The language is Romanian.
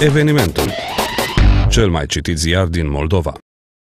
Evenimentul. Cel mai citit ziar din Moldova.